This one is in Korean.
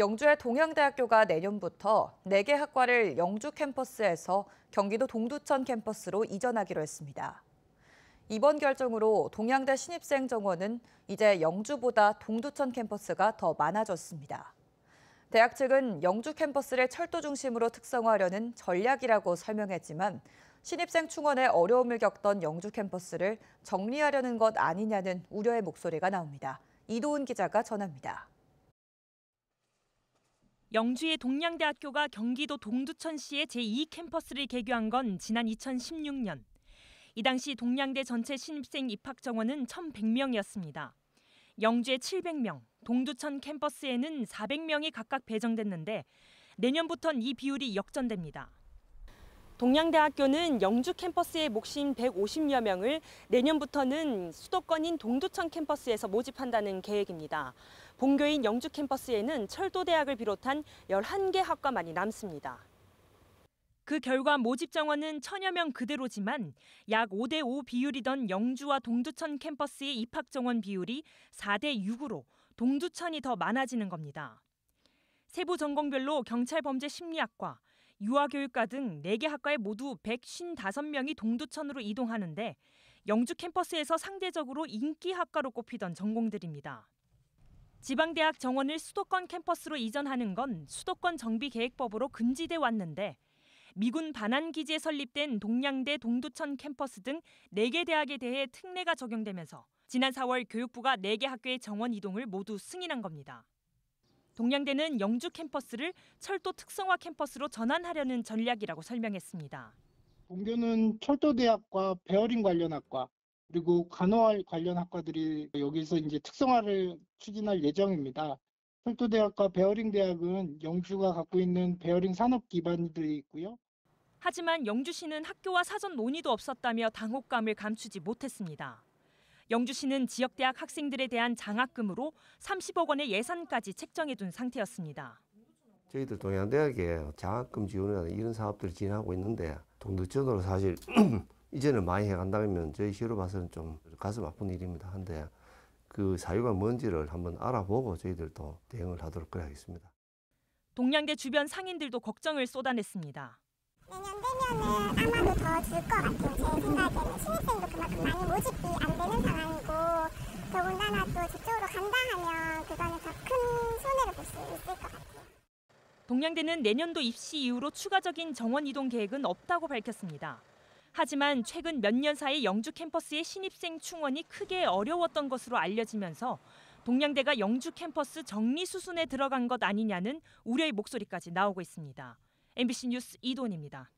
영주의 동양대학교가 내년부터 4개 학과를 영주 캠퍼스에서 경기도 동두천 캠퍼스로 이전하기로 했습니다. 이번 결정으로 동양대 신입생 정원은 이제 영주보다 동두천 캠퍼스가 더 많아졌습니다. 대학 측은 영주 캠퍼스를 철도 중심으로 특성화하려는 전략이라고 설명했지만 신입생 충원에 어려움을 겪던 영주 캠퍼스를 정리하려는 것 아니냐는 우려의 목소리가 나옵니다. 이도훈 기자가 전합니다. 영주의 동양대학교가 경기도 동두천시의 제2캠퍼스를 개교한 건 지난 2016년. 이 당시 동양대 전체 신입생 입학 정원은 1,100명이었습니다. 영주에 700명, 동두천 캠퍼스에는 400명이 각각 배정됐는데 내년부턴 이 비율이 역전됩니다. 동양대학교는 영주 캠퍼스의 몫인 150여 명을 내년부터는 수도권인 동두천 캠퍼스에서 모집한다는 계획입니다. 본교인 영주 캠퍼스에는 철도대학을 비롯한 11개 학과만이 남습니다. 그 결과 모집 정원은 천여 명 그대로지만 약 5대 5 비율이던 영주와 동두천 캠퍼스의 입학 정원 비율이 4대 6으로 동두천이 더 많아지는 겁니다. 세부 전공별로 경찰 범죄 심리학과, 유아교육과 등 4개 학과에 모두 155명이 동두천으로 이동하는데 영주 캠퍼스에서 상대적으로 인기 학과로 꼽히던 전공들입니다. 지방대학 정원을 수도권 캠퍼스로 이전하는 건 수도권 정비계획법으로 금지돼 왔는데 미군 반환기지에 설립된 동양대 동두천 캠퍼스 등 4개 대학에 대해 특례가 적용되면서 지난 4월 교육부가 4개 학교의 정원 이동을 모두 승인한 겁니다. 동양대는 영주 캠퍼스를 철도 특성화 캠퍼스로 전환하려는 전략이라고 설명했습니다. 본교는 철도대학과 베어링 관련 학과 그리고 간호학 관련 학과들이 여기서 이제 특성화를 추진할 예정입니다. 철도대학과 베어링 대학은 영주가 갖고 있는 베어링 산업 기반들이 있고요. 하지만 영주시는 학교와 사전 논의도 없었다며 당혹감을 감추지 못했습니다. 영주시는 지역대학 학생들에 대한 장학금으로 30억 원의 예산까지 책정해둔 상태였습니다. 저희들 동양대학에 장학금 지원이나 이런 사업들을 진행하고 있는데 동두천으로 사실 이전을 많이 해간다면 저희 시로 봐서는 좀 가슴 아픈 일입니다. 한데 그 사유가 뭔지를 한번 알아보고 저희들도 대응을 하도록 그래야겠습니다. 동양대 주변 상인들도 걱정을 쏟아냈습니다. 내년 되면은 아마도 더 줄 것 같아요. 제 생각에는 신입생도 그만큼 많이 모집이 안 상황이고 더군다나 또 저쪽으로 간다 하면 그거는 더 큰 손해를 볼 수 있을 것 같아요. 동양대는 내년도 입시 이후로 추가적인 정원 이동 계획은 없다고 밝혔습니다. 하지만 최근 몇 년 사이 영주 캠퍼스의 신입생 충원이 크게 어려웠던 것으로 알려지면서 동양대가 영주 캠퍼스 정리 수순에 들어간 것 아니냐는 우려의 목소리까지 나오고 있습니다. MBC 뉴스 이돈입니다.